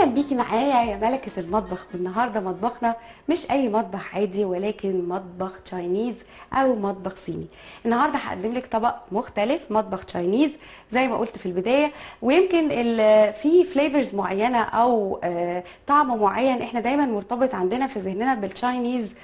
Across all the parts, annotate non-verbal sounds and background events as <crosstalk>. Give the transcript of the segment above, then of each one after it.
أهلا بيكي معايا. يا ملكة المطبخ والنهارده مطبخنا مش أي مطبخ عادي ولكن مطبخ Chinese أو مطبخ صيني. النهارده هقدم لك طبق مختلف مطبخ Chinese زي ما قلت في البداية. ويمكن في flavors معينة أو آه، طعم معين إحنا دايما مرتبط عندنا في ذهننا بال Chinese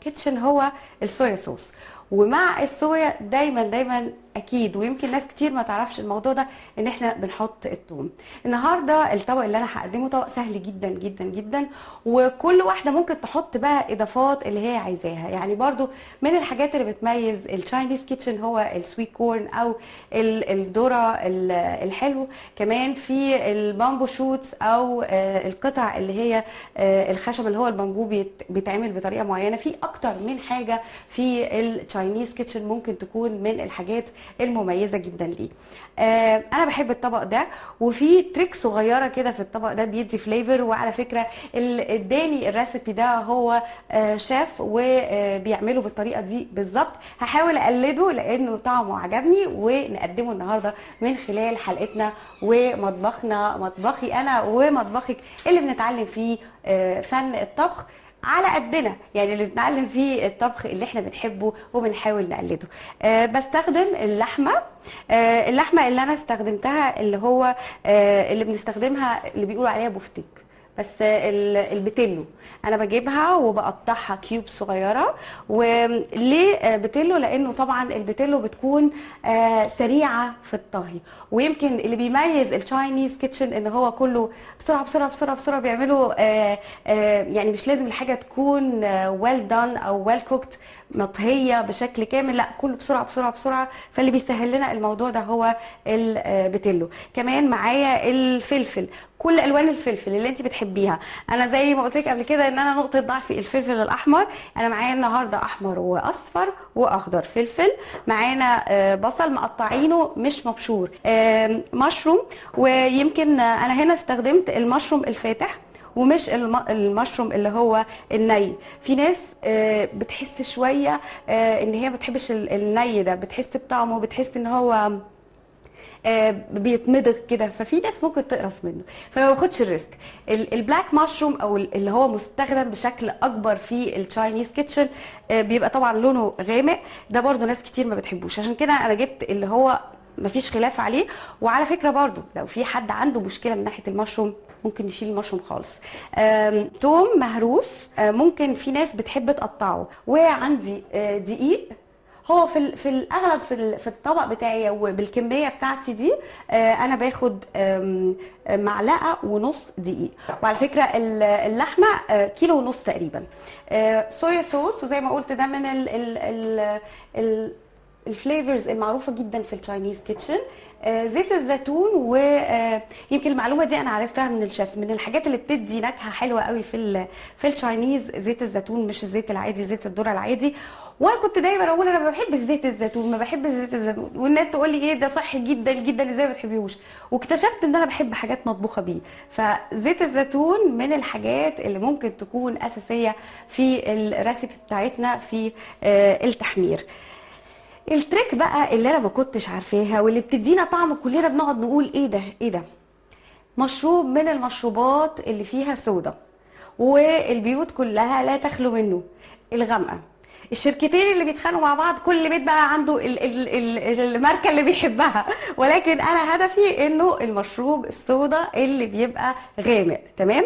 kitchen هو ال soya sauce. ومع الصويا دايما دايما أكيد ويمكن ناس كتير ما تعرفش الموضوع ده إن إحنا بنحط الثوم النهارده الطبق اللي أنا هقدمه طبق سهل جدا جدا جدا وكل واحدة ممكن تحط بقى إضافات اللي هي عايزاها. يعني برضو من الحاجات اللي بتميز ال Chinese kitchen هو ال sweet corn أو ال- الذرة ال- الحلو. كمان في ال bamboo shoots أو آه، القطع اللي هي آه، الخشب اللي هو البامبو بيت- بيتعمل بطريقة معينة. في أكتر من حاجة في ال Chinese kitchen ممكن تكون من الحاجات المميزة جدا ليه. آه، أنا بحب الطبق ده وفي trick صغيرة كده في الطبق ده بيدي flavor وعلى فكرة اللي اداني ال recipe ده هو آه، شيف وبيعمله بالطريقة دي بالظبط. هحاول أقلده لأنه طعمه عجبني ونقدمه النهارده من خلال حلقتنا ومطبخنا مطبخي أنا ومطبخك اللي بنتعلم فيه آه، فن الطبخ. على قدنا. يعني اللي بنتعلم فيه الطبخ اللي إحنا بنحبه وبنحاول نقلده. أه بستخدم اللحمة. أه اللحمة اللي أنا استخدمتها اللي هو أه اللي بنستخدمها اللي بيقولوا عليها بفتيك بس ال- البتلو أنا بجيبها وبقطعها cube صغيرة. وليه بتلو لأنه طبعا البتلو بتكون آه، سريعة في الطهي. ويمكن اللي بيميز ال Chinese kitchen إن هو كله بسرعة بسرعة بسرعة بسرعة بيعملوا آه، آه، يعني مش لازم الحاجة تكون well done أو well cooked مطهية بشكل كامل. لأ كله بسرعة بسرعة بسرعة. فاللي بيسهل لنا الموضوع ده هو البتلو كمان معايا الفلفل. كل ألوان الفلفل اللي انت بتحبيها. أنا زي ما قلت لك قبل كده إن أنا نقطة ضعفي الفلفل الأحمر. أنا معايا النهارده أحمر وأصفر وأخضر فلفل. معانا آه، بصل مقطعينه مش مبشور. آم، مشروم. ويمكن آه، أنا هنا استخدمت المشروم الفاتح ومش الم- المشروم اللي هو الني. في ناس آه، بتحس شوية آه، إن هي ما بتحبش ال- الني ده. بتحس بطعمه بتحس إن هو آه، بيتمضغ كده. ففي ناس ممكن تقرف منه. فما باخدش ال risk. ال- ال black mushroom أو ال- اللي هو مستخدم بشكل أكبر في ال Chinese kitchen آه، بيبقى طبعا لونه غامق. ده برضو ناس كتير ما بتحبوش. عشان كده أنا جبت اللي هو مفيش خلاف عليه. وعلى فكرة برضو لو في حد عنده مشكلة من ناحية المشروم ممكن نشيل المشروم خالص. توم مهروس. آه، ممكن في ناس بتحب تقطعه. وعندي آه، دقيق. هو في في الأغلب في في الطبق بتاعي وبالكمية بتاعتي دي آه، أنا باخد معلقة ونص دقيق. وعلى فكرة ال- اللحمة آه، كيلو ونص تقريبا. آه، صويا صوص وزي ما قلت ده من ال ال ال ال flavors المعروفة جدا في ال Chinese kitchen زيت الزيتون ويمكن المعلومة دي أنا عرفتها من الشيف من الحاجات اللي بتدي نكهة حلوة قوي في في ال Chinese زيت الزيتون مش الزيت العادي زيت الذرة العادي. وأنا كنت دايما أقول أنا ما بحبش زيت الزيتون ما بحبش زيت الزيتون. والناس تقول لي إيه ده صحي جدا جدا إزاي ما بتحبيهوش؟ واكتشفت ان أنا بحب حاجات مطبوخة بيه. فزيت الزيتون من الحاجات اللي ممكن تكون أساسية في الريسيبي بتاعتنا في آه، التحمير. التريك بقى اللي أنا ما كنتش عارفاها واللي بتدينا طعم كلنا بنقعد نقول إيه ده؟ إيه ده؟ مشروب من المشروبات اللي فيها صودا والبيوت كلها لا تخلو منه. الغمقة. الشركتين اللي بيتخانقوا مع بعض كل بيت بقى عنده ال ال ال الماركة اللي بيحبها. ولكن أنا هدفي إنه المشروب الصودا اللي بيبقى غامق تمام؟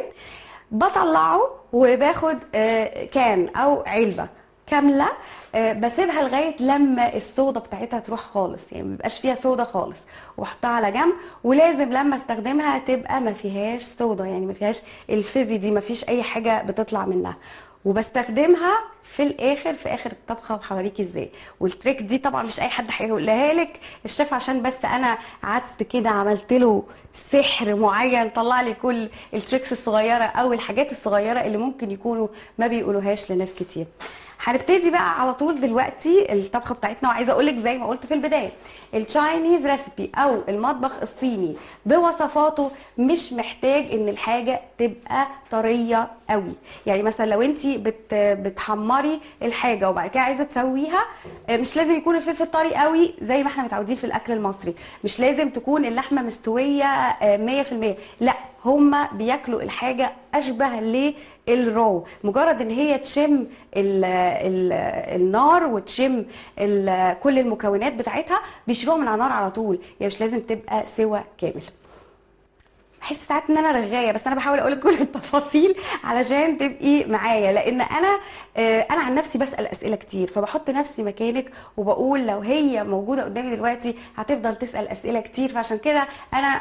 بطلعه وباخد آه، كان أو علبة كاملة آه، بسيبها لغاية لما الصودا بتاعتها تروح خالص يعني ما بيبقاش فيها صودا خالص. واحطها على جنب ولازم لما استخدمها تبقى ما فيهاش صودا يعني ما فيهاش الفيزي دي ما فيش أي حاجة بتطلع منها. وبستخدمها في الآخر في آخر الطبخة وهوريكي إزاي. والتريك دي طبعا مش أي حد هيقولها لك. الشيف عشان بس أنا قعدت كده عملت له سحر معين طلع لي كل ال tricks الصغيرة أو الحاجات الصغيرة اللي ممكن يكونوا ما بيقولوهاش لناس كتير. هنبتدي بقى على طول دلوقتي الطبخة بتاعتنا. وعايزة أقول لك زي ما قلت في البداية ال Chinese recipe أو المطبخ الصيني بوصفاته مش محتاج إن الحاجة تبقى طرية قوي. يعني مثلا لو انت بت بتحمري الحاجة وبعد كده عايزة تسويها آه، مش لازم يكون الفلفل طري قوي زي ما إحنا متعودين في الأكل المصري. مش لازم تكون اللحمة مستوية آه، 100% لأ هم بياكلوا الحاجة أشبه للرو. مجرد إن هي تشم ال ال النار وتشم كل المكونات بتاعتها بيشيلوها من على النار على طول. يعني مش لازم تبقى سوا كامل. بحس ساعات إن أنا رغاية بس أنا بحاول أقول كل <laughs> التفاصيل علشان تبقي معايا. لأن أنا آه، أنا عن نفسي بسأل أسئلة كتير فبحط نفسي مكانك وبقول لو هي موجودة قدامي دلوقتي هتفضل تسأل أسئلة كتير. فعشان كده أنا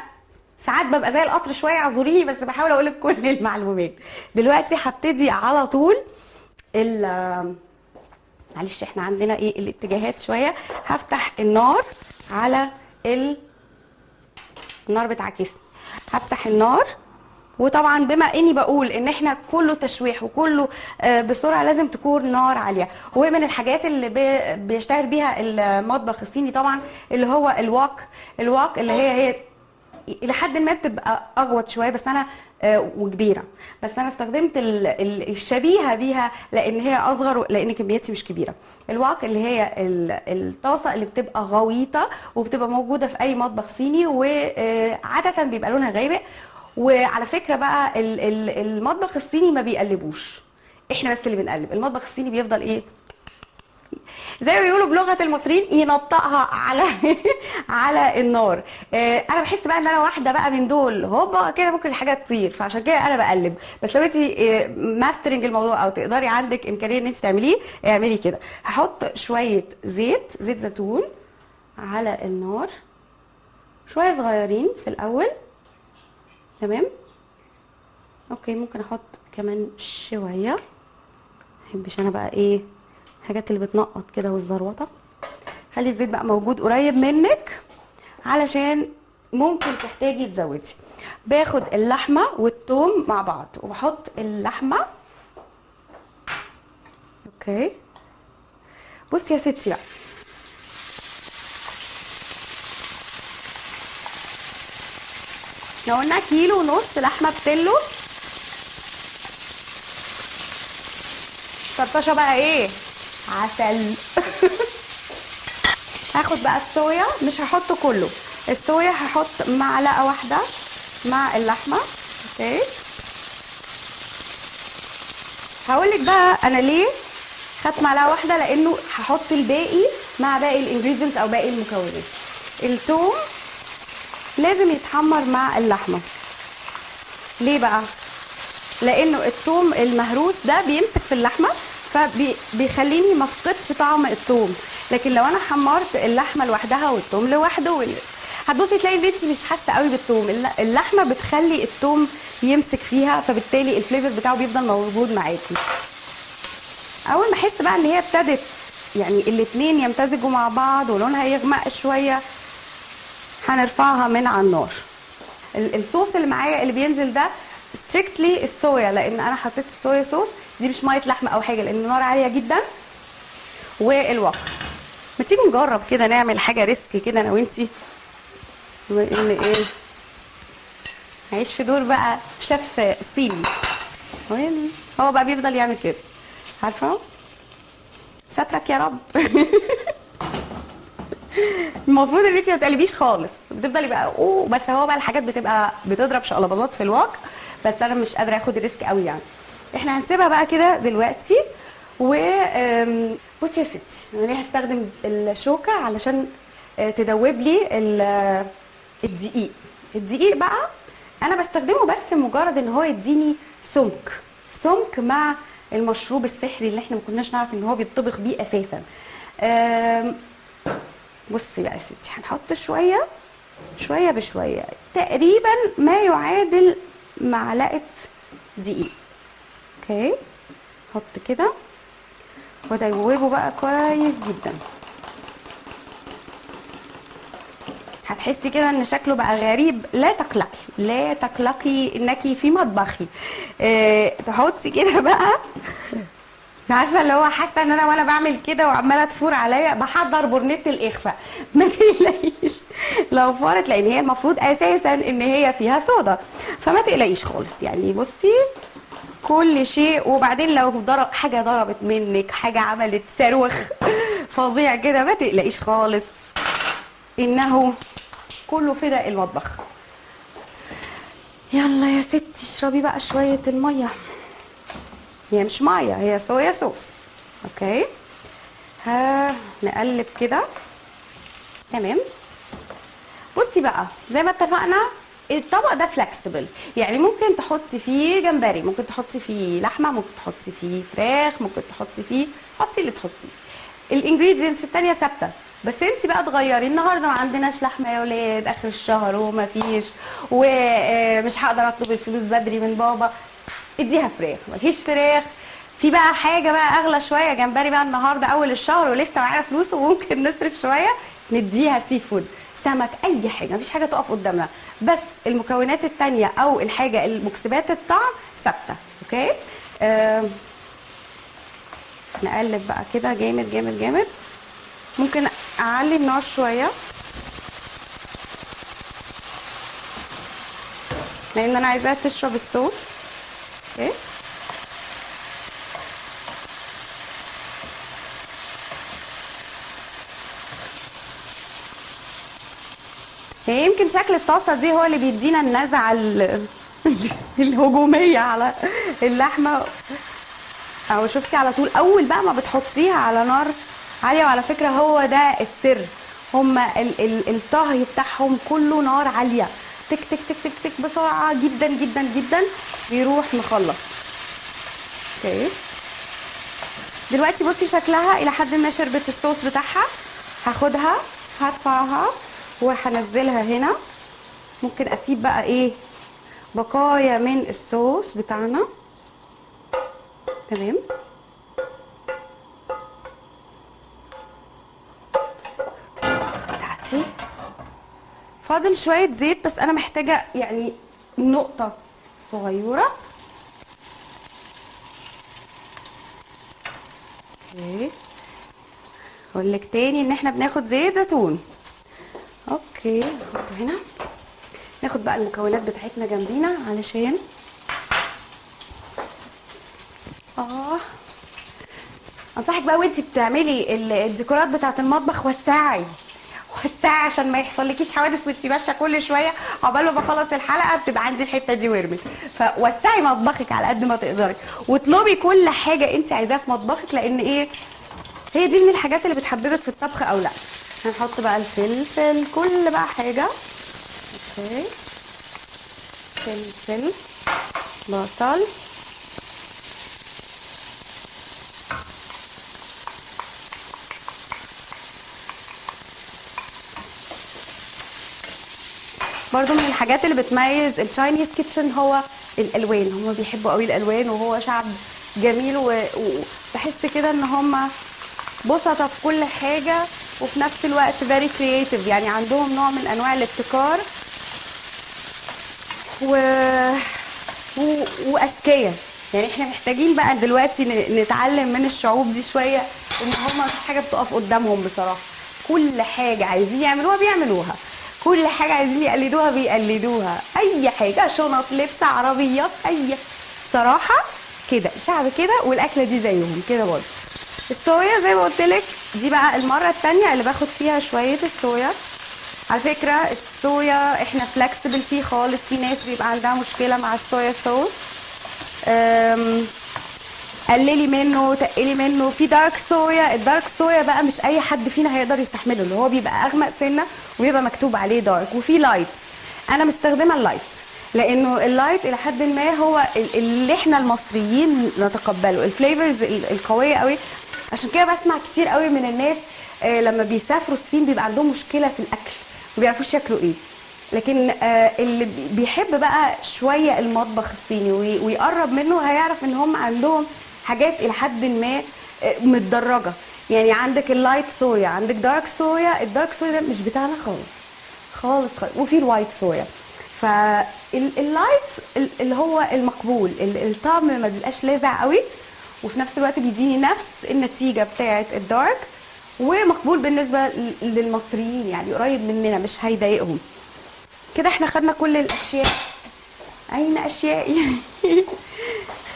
ساعات ببقى زي القطر شوية اعذريني بس بحاول أقول لك كل المعلومات. دلوقتي هبتدي على طول ال معلش إحنا عندنا إيه؟ الاتجاهات شوية. هفتح النار على ال النار بتعكسني هفتح النار وطبعا بما إني بقول إن إحنا كله تشويح وكله آه، بسرعة لازم تكون نار عالية. ومن الحاجات اللي بي- بيشتهر بيها المطبخ الصيني طبعا اللي هو الواك الواك اللي هي هي إلى حد ما بتبقى أغوط شوية بس أنا آه، وكبيرة. بس أنا استخدمت ال- ال- الشبيهة بيها لأن هي أصغر لأن كميتي مش كبيرة. الواك اللي هي ال- الطاسة اللي بتبقى غويطة وبتبقى موجودة في أي مطبخ صيني وعاده بيبقى لونها غامق. وعلى فكرة بقى ال- ال- المطبخ الصيني ما بيقلبوش. إحنا بس اللي بنقلب. المطبخ الصيني بيفضل إيه؟ زي ما بيقولوا بلغة المصريين ينطقها على <laughs> على النار. آه، أنا بحس بقى إن أنا واحدة بقى من دول. هوبا كده ممكن الحاجة تطير. فعشان كده أنا بقلب. بس لو انت ماسترنج الموضوع أو تقدري عندك إمكانية إن انت تعمليه اعملي كده. هحط شوية زيت زيت زيتون على النار. شوية صغيرين في الأول. تمام؟ okay ممكن أحط كمان شوية. محبش أنا بقى إيه الحاجات اللي بتنقط كده والزروطة. خلي الزيت بقى موجود قريب منك علشان ممكن تحتاجي تزودي. باخد اللحمة والثوم مع بعض وبحط اللحمة. okay. بصي يا ستي بقى. لو قلنا كيلو ونص لحمة بتلو. فرطشه بقى إيه؟ عسل. هاخد بقى الصويا مش هحطه كله. الصويا هحط معلقة واحدة مع اللحمة. أوكي. هقول لك بقى أنا ليه خدت معلقة واحدة لأنه هحط الباقي مع باقي الانجريدينتس أو باقي المكونات. الثوم لازم يتحمر مع اللحمة. ليه بقى؟ لأنه الثوم المهروس ده بيمسك في اللحمة. فبيخليني ما افقدش طعم الثوم. لكن لو أنا حمرت اللحمة لوحدها والثوم لوحده. هتبصي تلاقي انت مش حاسة قوي بالثوم. الل- اللحمة بتخلي الثوم يمسك فيها فبالتالي ال flavor بتاعه بيفضل موجود معاكي. أول ما أحس بقى إن هي ابتدت يعني الاتنين يمتزجوا مع بعض ولونها يغمق شوية هنرفعها من على النار. ال- الصوص اللي معايا اللي بينزل ده strictly الصويا لأن أنا حطيت ال soya sauce. دي مش مية لحمة أو حاجة لأن النار عالية جدا. والوقت. ما تيجي نجرب كده نعمل حاجة risk كده أنا وأنتي؟ بما ان إيه؟ عيش في دور بقى شيف صيني يعني هو بقى بيفضل يعمل كده. عارفة؟ سترك يا رب. <laughs> المفروض إن انت ما تقلبيش خالص. بتفضلي بقى أوه بس هو بقى الحاجات بتبقى بتضرب شقلباظات في الواقع بس أنا مش قادرة آخد الريسك قوي يعني. إحنا هنسيبها بقى كده دلوقتي. و بصي يا ستي أنا ليه هستخدم الشوكة علشان آه، تدوب لي ال- الدقيق. الدقيق بقى أنا بستخدمه بس مجرد ان هو يديني سمك. سمك مع المشروب السحري اللي إحنا ما كناش نعرف ان هو بيطبخ بيه أساسا. بصي بقى يا ستي هنحط شوية شوية بشوية تقريبا ما يعادل معلقة دقيق. okay. حط كده. وأدوبه بقى كويس جدا. هتحسي كده إن شكله بقى غريب. لا تقلقي لا تقلقي انك في مطبخي. آه تحطي كده بقى. <laughs> عارفة اللي هو حاسة إن أنا وأنا بعمل كده وعمالة تفور عليا بحضر برنيت الإخفاء. <laughs> ما تقلقيش. لو فارت لأن هي المفروض أساسا إن هي فيها صودا. فما تقلقيش خالص. يعني بصي كل شيء وبعدين لو ضرب حاجة ضربت منك حاجة عملت صاروخ فظيع كده ما تقلقيش خالص. إنه كله فدا المطبخ. يلا يا ستي اشربي بقى شوية المية. هي مش مية هي صويا صوص. أوكي؟ ها نقلب كده. تمام؟ بصي بقى زي ما اتفقنا الطبق ده flexible يعني ممكن تحطي فيه جمبري ممكن تحطي فيه لحمة ممكن تحطي فيه فراخ ممكن تحطي فيه حطي اللي تحطيه ال ingredients التانية ثابتة. بس انت بقى تغيري النهارده ما عندناش لحمة يا ولاد. آخر الشهر وما فيش. ومش هقدر اطلب الفلوس بدري من بابا. اديها فراخ. مفيش فراخ. في بقى حاجة بقى أغلى شوية. جمبري بقى النهارده أول الشهر ولسه معانا فلوس وممكن نصرف شوية. نديها seafood سمك أي حاجة مفيش حاجة تقف قدامنا. بس المكونات التانية أو الحاجة المكسبات الطعم ثابتة okay؟ آه نقلب بقى كده. جامد جامد جامد. ممكن أعلي النار شوية. لأن أنا عايزاها تشرب ال sauce. okay؟ هي يمكن شكل الطاسة دي هو اللي بيدينا النزعة ال- <laughs> الهجومية على اللحمة. أو شفتي على طول أول بقى ما بتحطيها على نار عاليه وعلى فكرة هو ده السر. هما ال ال الطهي بتاعهم كله نار عالية. تك تك تك تك تك بسرعة جدا جدا جدا بيروح مخلص. أوكي. دلوقتي بصي شكلها إلى حد ما شربت الصوص بتاعها. هاخدها هرفعها. وهنزلها هنا. ممكن أسيب بقى إيه بقايا من الصوص بتاعنا. تمام. بتاعتي. فاضل شوية زيت بس أنا محتاجة يعني نقطة صغيرة. okay. أقول لك تاني إن إحنا بناخد زيت زيتون. okay نحطه هنا. ناخد بقى المكونات بتاعتنا جنبينا علشان آه. أنصحك بقى وأنتي بتعملي ال- الديكورات بتاعة المطبخ وسعي وسعي عشان ما يحصلكيش حوادث وأنتي ماشية كل شوية. عقبال ما بخلص الحلقة بتبقى عندي الحتة دي ورمت. فوسعي مطبخك على قد ما تقدري. واطلبي كل حاجة انت عايزاها في مطبخك لأن إيه؟ هي دي من الحاجات اللي بتحببك في الطبخ أو لأ. هنحط بقى الفلفل كل بقى حاجة. okay. فلفل بصل. برضو من الحاجات اللي بتميز ال Chinese kitchen هو الألوان. هم بيحبوا قوي الألوان وهو شعب جميل وبحس كده إن هم بسطة في كل حاجة. وفي نفس الوقت very creative. يعني عندهم نوع من أنواع الابتكار و... و... وأذكياء. يعني إحنا محتاجين بقى دلوقتي نتعلم من الشعوب دي شوية إن هم مفيش حاجة بتقف قدامهم بصراحة. كل حاجة عايزين يعملوها بيعملوها. كل حاجة عايزين يقلدوها بيقلدوها. أي حاجة شنط لبس عربيات أي. صراحة كده شعب كده والأكلة دي زيهم كده برضه. الصويا زي ما قلت لك دي بقى المرة الثانية اللي باخد فيها شوية الصويا. على فكرة الصويا إحنا فلكسبل فيه خالص في ناس بيبقى عندها مشكلة مع الصويا صوص. قللي منه تقلي منه. في دارك صويا الدارك صويا بقى مش أي حد فينا هيقدر يستحمله اللي هو بيبقى أغمق سنة وبيبقى مكتوب عليه dark وفي light أنا مستخدمة ال light لأنه ال light إلى حد ما هو ال- اللي إحنا المصريين نتقبله. ال flavors ال- القوية قوي عشان كده بسمع كتير قوي من الناس آه، لما بيسافروا الصين بيبقى عندهم مشكلة في الأكل ما بيعرفوش ياكلوا إيه. لكن آه، اللي بي- بيحب بقى شوية المطبخ الصيني وي- ويقرب منه هيعرف إن هم عندهم حاجات إلى حد ما آه، متدرجة. يعني عندك ال light صويا عندك dark صويا ال dark صويا ده مش بتاعنا خالص خالص خالص وفي ال white صويا. فال light اللي هو المقبول ال- الطعم ما بيبقاش لاذع قوي وفي نفس الوقت بيديني نفس النتيجة بتاعه ال dark ومقبول بالنسبة للمصريين يعني قريب مننا مش هيضايقهم. كده إحنا خدنا كل الأشياء. أين أشيائي؟ <laughs>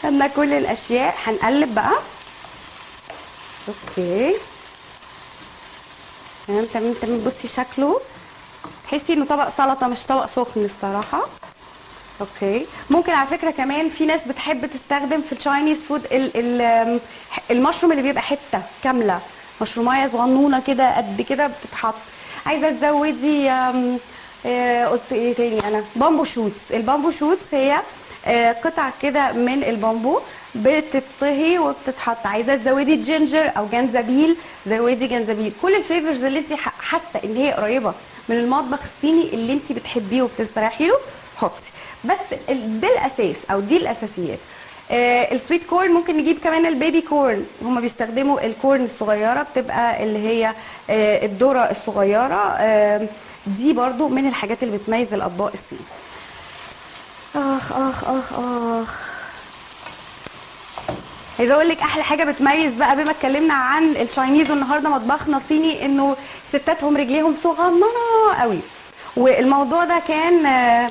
خدنا كل الأشياء. هنقلب بقى. okay. تمام تمام تمام. بصي شكله. تحسي إنه طبق سلطة مش طبق سخن الصراحة. okay. ممكن على فكرة كمان في ناس بتحب تستخدم في ال Chinese food ال ال المشروم اللي بيبقى حتة كاملة. مشرومايه صغنونة كده قد كده بتتحط. عايزة تزودي آه، قلت إيه تاني أنا؟ bamboo shoots ال bamboo shoots هي آه، قطع كده من البامبو بتطهي وبتتحط. عايزة تزودي ginger أو جنزبيل زودي جنزبيل. كل ال flavors اللي انت حاسة إن هي قريبة من المطبخ الصيني اللي انت بتحبيه وبتستريحي له حطي. بس ده الأساس أو دي الأساسيات. آه ال sweet corn ممكن نجيب كمان ال baby corn. هما بيستخدموا ال corn الصغيرة بتبقى اللي هي آه الذرة الصغيرة. آه دي برضو من الحاجات اللي بتميز الأطباق الصيني آخ آخ آخ آخ. عايزة أقول لك أحلى حاجة بتميز بقى بما اتكلمنا عن التشاينيز والنهاردة مطبخنا صيني إنه ستاتهم رجليهم صغننة قوي. والموضوع ده كان آه،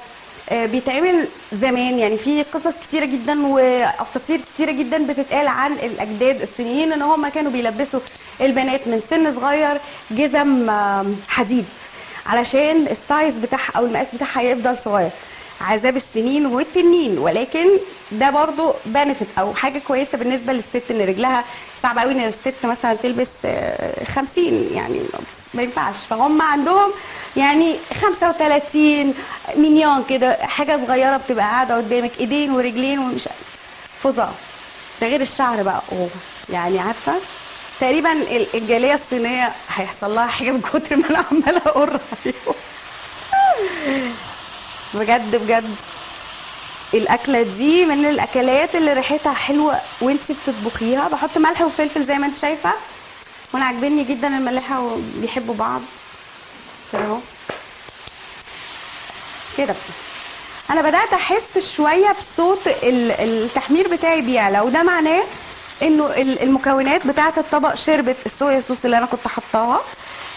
بيتعمل زمان. يعني في قصص كتيرة جدا وأساطير كتيرة جدا بتتقال عن الأجداد الصينيين إن هم كانوا بيلبسوا البنات من سن صغير جزم آه، حديد علشان السايز بتاعها أو المقاس بتاعها يفضل صغير. عذاب السنين والتنين. ولكن ده برضو بنفت أو حاجة كويسة بالنسبة للست إن رجلها صعب قوي إن الست مثلا تلبس آه، 50 يعني ما ينفعش. فهم عندهم يعني 35 مليون كده حاجة صغيرة بتبقى قاعدة قدامك ايدين ورجلين ومش فظاع. ده غير الشعر بقى. أوه. يعني عارفة؟ تقريبا ال- الجالية الصينية هيحصل لها حاجة من كتر ما أنا عمالة أقول بجد بجد. الأكلة دي من الأكلات اللي ريحتها حلوة وانتي بتطبخيها. بحط ملح وفلفل زي ما انت شايفة. وأنا عاجبني جدا الملاحه وبيحبوا بعض. اهو كده. أنا بدأت احس شوية بصوت ال- التحمير بتاعي بيعلى وده معناه انه ال- المكونات بتاعة الطبق شربت الصويا صوص اللي أنا كنت حطاها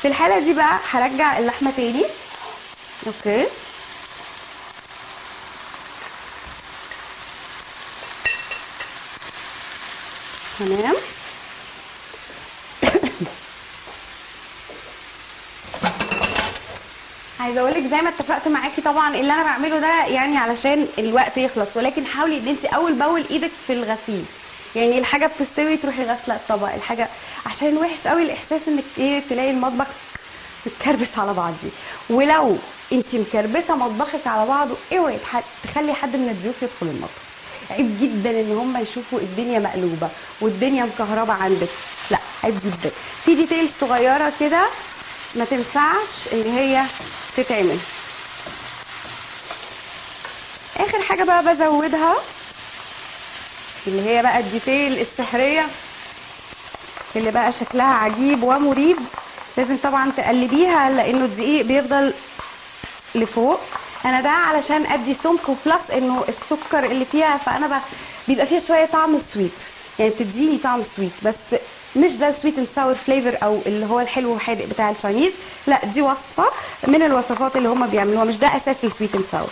في الحالة دي بقى هرجع اللحمة تاني. أوكي. تمام. عايزة أقول لك زي ما اتفقت معاكي طبعا اللي أنا بعمله ده يعني علشان الوقت يخلص ولكن حاولي إن انت أول بأول إيدك في الغسيل. يعني الحاجة بتستوي تروحي غاسلة الطبق. الحاجة عشان وحش قوي الإحساس إنك إيه تلاقي المطبخ متكربس على بعضيه ولو انت مكربسة مطبخك على بعضه اوعي تح- تخلي حد من الضيوف يدخل المطبخ. عيب جدا إن هم يشوفوا الدنيا مقلوبة والدنيا مكهربة عندك. لا عيب جدا. في details صغيرة كده ما تنفعش إن هي تتعمل. آخر حاجة بقى بزودها اللي هي بقى ال detail السحرية اللي بقى شكلها عجيب ومريب. لازم طبعا تقلبيها لأنه الدقيق بيفضل لفوق. أنا ده علشان أدي سمك و plus إنه السكر اللي فيها فأنا ب... بيبقى فيها شوية طعم sweet يعني بتديني طعم sweet بس مش ده ال sweet and sour flavor أو اللي هو الحلو والحادق بتاع ال Chinese لا دي وصفة من الوصفات اللي هم بيعملوها مش ده أساس ال sweet and sour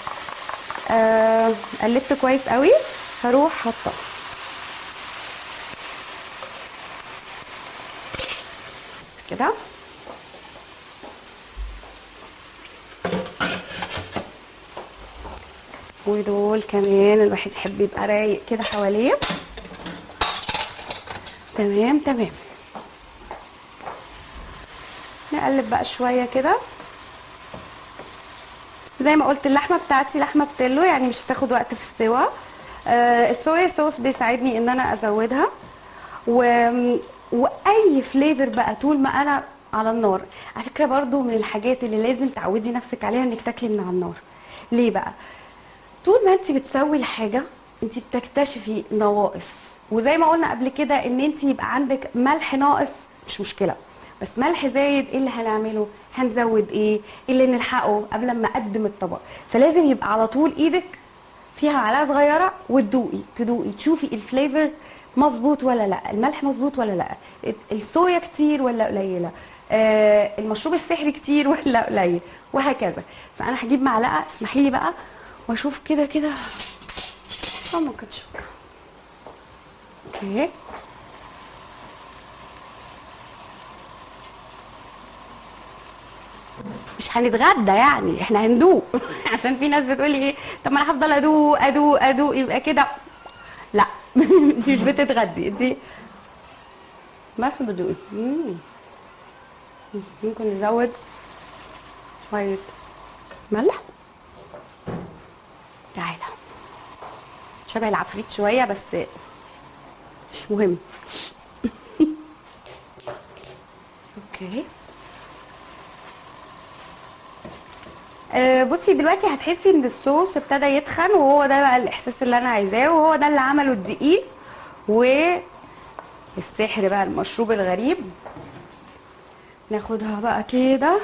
قلبت كويس قوي. هروح حاطه بس كده. ودول كمان الواحد يحب يبقى رايق كده حواليه. تمام تمام. نقلب بقى شوية كده. زي ما قلت اللحمة بتاعتي لحمة بتلو يعني مش هتاخد وقت في السوا. آه الصويا صوص بيساعدني إن أنا أزودها. و... وأي فليفر بقى طول ما أنا على النار. على فكرة برضو من الحاجات اللي لازم تعودي نفسك عليها إنك تاكلي من على النار. ليه بقى؟ طول ما انت بتسوي الحاجة انت بتكتشفي نواقص. وزي ما قلنا قبل كده إن أنت يبقى عندك ملح ناقص مش مشكلة. بس ملح زايد إيه اللي هنعمله؟ هنزود إيه؟ إيه اللي نلحقه قبل ما أقدم الطبق. فلازم يبقى على طول إيدك فيها معلقة صغيرة وتدوقي تدوقي. تشوفي الفليفر مظبوط ولا لأ الملح مظبوط ولا لأ الصويا كتير ولا قليلة آه المشروب السحري كتير ولا قليل وهكذا. فأنا هجيب معلقة اسمحي لي بقى وأشوف كده كده. آه ممكن شوكه أوكي. مش هنتغدى يعني إحنا هندوق. <laughs> عشان في ناس بتقولي إيه طب ما أنا هفضل أدوق أدوق أدوق يبقى كده. لا. <laughs> انت مش بتتغدي انت ما في بدوق مم. ممكن نزود شوية ملح. تعالى. شبه العفريت شوية بس مش مهم. أوكي. آه، بصي دلوقتي هتحسي إن الصوص ابتدى يتخن وهو ده بقى الإحساس اللي أنا عايزاه وهو ده اللي عمله الدقيق والسحر بقى المشروب الغريب. ناخدها بقى كده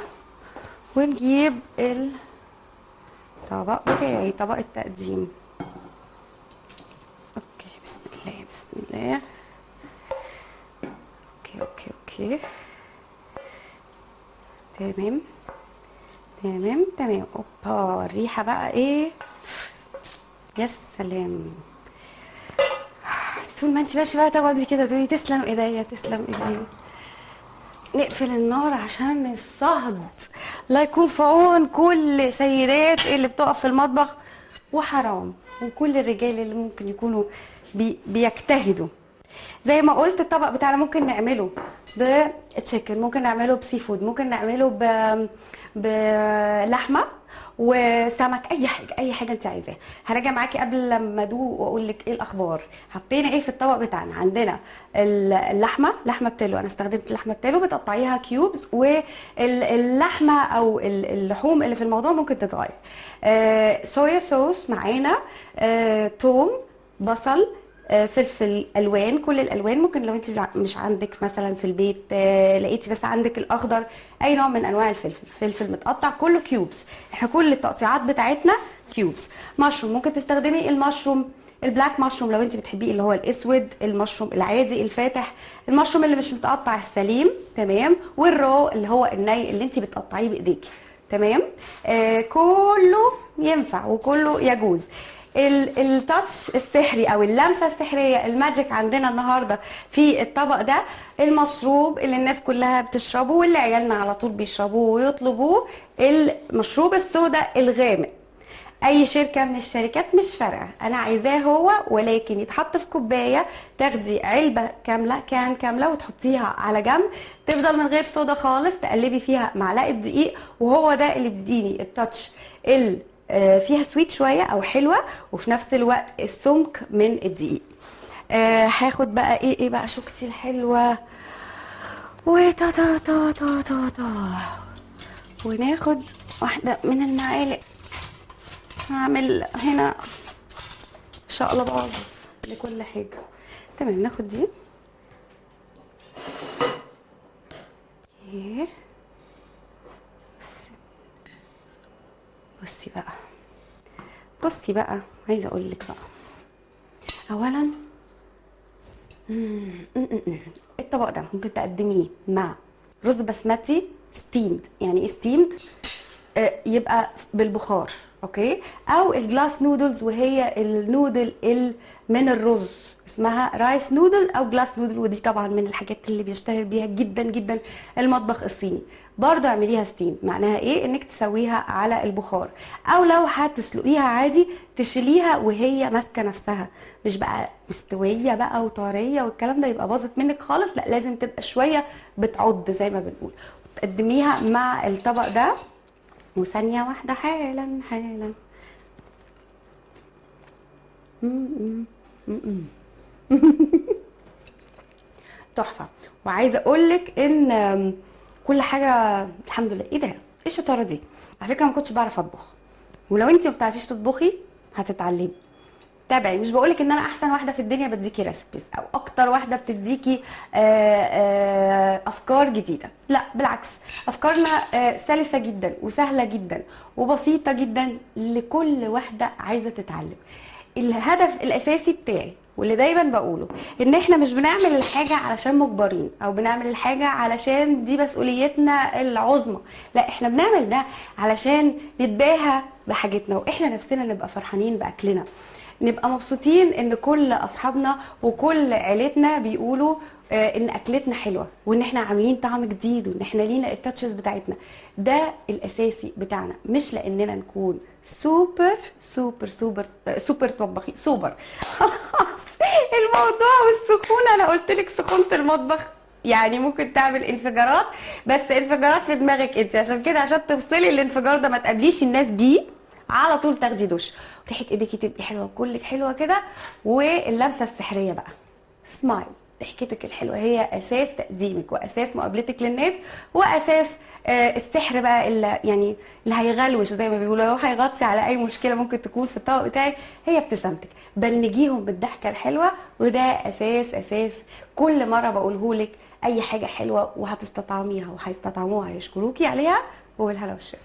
ونجيب الطبق بتاعي طبق التقديم okay بسم الله الله okay okay okay تمام تمام تمام اوبا الريحه بقى إيه يا سلام طول ما انت ماشيه بقى تقعدي كده تقولي تسلم ايديا تسلم ايديا نقفل النار عشان الصهد الله يكون في عون كل سيدات اللي بتقف في المطبخ. وحرام. وكل الرجال اللي ممكن يكونوا بيجتهدوا. زي ما قلت الطبق بتاعنا ممكن نعمله بتشيكن ممكن نعمله بسي فود ممكن نعمله ب... بلحمة وسمك أي حاجة أي حاجة أنت عايزاها هراجع معاكي قبل لما أدوق وأقول لك إيه الأخبار. حطينا إيه في الطبق بتاعنا؟ عندنا اللحمة لحمة بتلو. أنا استخدمت لحمة بتلو بتقطعيها cubes واللحمه أو اللحوم اللي في الموضوع ممكن تتغير. آه صويا صوص معانا آه توم بصل آه، فلفل ألوان كل الألوان. ممكن لو انت مش عندك مثلا في البيت آه، لقيتي بس عندك الأخضر أي نوع من أنواع الفلفل. فلفل متقطع كله cubes إحنا كل التقطيعات بتاعتنا cubes mushroom ممكن تستخدمي المشروم. ال black mushroom لو انت بتحبيه اللي هو الأسود المشروم العادي الفاتح. المشروم اللي مش متقطع السليم. تمام. وال raw اللي هو الني اللي انت بتقطعيه بإيديكي. تمام. آه كله ينفع وكله يجوز. ال touch السحري أو اللمسة السحرية ال magic عندنا النهارده في الطبق ده المشروب اللي الناس كلها بتشربه واللي عيالنا على طول بيشربوه ويطلبوه المشروب السودا الغامق. أي شركة من الشركات مش فارقة أنا عايزاه هو ولكن يتحط في كوباية تاخدي علبة كاملة كان كاملة وتحطيها على جنب تفضل من غير صودا خالص تقلبي فيها معلقة دقيق وهو ده اللي بيديني التاتش ال فيها سويت شوية أو حلوة وفي نفس الوقت السمك من الدقيق. آه هاخد بقى إيه إيه بقى شوكتي الحلوة؟ وتا تا تا تا تا تا وناخد واحدة من المعالق. هعمل هنا شقلباظ لكل حاجة. تمام ناخد دي. إيه بصي بقى. بصي بقى عايزة أقول لك بقى. اولا الطبق ده ممكن تقدميه مع رز بسمتي steamed يعني إيه steamed يبقى بالبخار okay؟ أو ال glass noodles وهي ال noodle من الرز اسمها rice noodle أو glass noodle ودي طبعا من الحاجات اللي بيشتهر بيها جدا جدا المطبخ الصيني. برضو اعمليها steam معناها إيه؟ إنك تسويها على البخار. أو لو هتسلقيها عادي تشيليها وهي ماسكة نفسها. مش بقى مستوية بقى وطرية والكلام ده يبقى باظت منك خالص لأ لازم تبقى شوية بتعض زي ما بنقول. تقدميها مع الطبق ده. وثانية واحدة حالا حالا. <laughs> تحفة. وعايزة أقول لك إن كل حاجة الحمد لله. إيه ده؟ إيه الشطارة دي؟ على فكرة ما كنتش بعرف أطبخ. ولو انت ما بتعرفيش تطبخي هتتعلمي. تابعي. مش بقولك إن أنا أحسن واحدة في الدنيا بديكي ريسبيز أو أكتر واحدة بتديكي آه، آه، أفكار جديدة. لا بالعكس. أفكارنا آه، سلسة جدا وسهلة جدا وبسيطة جدا لكل واحدة عايزة تتعلم. الهدف الأساسي بتاعي واللي دايما بقوله إن إحنا مش بنعمل الحاجة علشان مجبرين أو بنعمل الحاجة علشان دي مسؤوليتنا العظمى. لا إحنا بنعمل ده علشان نتباهى بحاجتنا وإحنا نفسنا نبقى فرحانين بأكلنا. نبقى مبسوطين إن كل أصحابنا وكل عيلتنا بيقولوا آه، إن أكلتنا حلوة وإن إحنا عاملين طعم جديد وإن إحنا لينا ال touches بتاعتنا. ده الأساسي بتاعنا مش لأننا نكون super super super super طباخين سوبر خلاص الموضوع والسخونة أنا قلت لك سخونة المطبخ. يعني ممكن تعمل انفجارات بس انفجارات في دماغك أنت. عشان كده عشان تفصلي الانفجار ده ما تقابليش الناس بيه على طول تاخدي دش. ريحة ايديكي تبقي حلوة كلك حلوة كده. واللمسة السحرية بقى. سمايل ضحكتك الحلوة هي أساس تقديمك وأساس مقابلتك للناس وأساس آه، السحر بقى اللي يعني اللي هيغلوش زي ما بيقولوا. لو هيغطي على أي مشكلة ممكن تكون في الطبق بتاعك هي ابتسامتك. بنجيهم بالضحكة الحلوة وده أساس أساس كل مرة بقولهولك أي حاجة حلوة وهتستطعميها وهيستطعموها هيشكروكي عليها وبالهلا والشفا